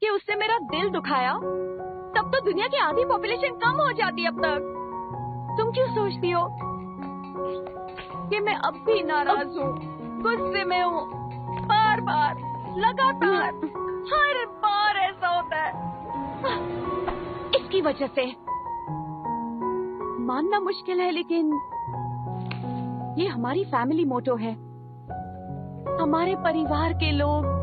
कि उससे मेरा दिल दुखाया। तब तो दुनिया की आधी पॉपुलेशन कम हो जाती अब तक। तुम क्यों सोचती हो कि मैं अब भी नाराज़ हूँ? गुस्से में हूँ। बार बार लगातार, हर बार ऐसा होता है। इसकी वजह से। मानना मुश्किल है, लेकिन ये हमारी फैमिली मोटो है। हमारे परिवार के लोग